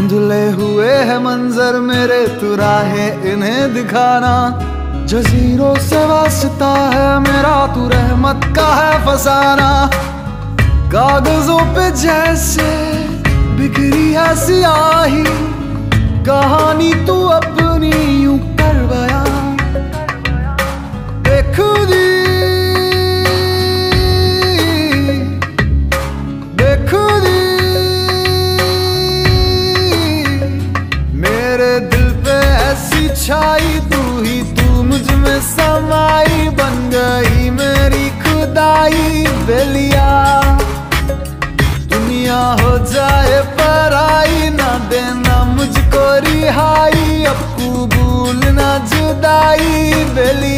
धुंधले हुए है मंजर मेरे तुरा है इन्हें दिखाना। जजीरों से वास्ता है मेरा, तू रहमत का है फसाना। कागजों पे जैसे बिखरी है सियाही, कहानी तू अपनी यूँ मेरे दिल पे ऐसी छाई, तू ही तू मुझमें समाई, बन गई मेरी खुदाई, बेलिया। दुनिया हो जाए पराई, ना देना मुझको रिहाई, अब कबूल ना जुदाई, बेलिया।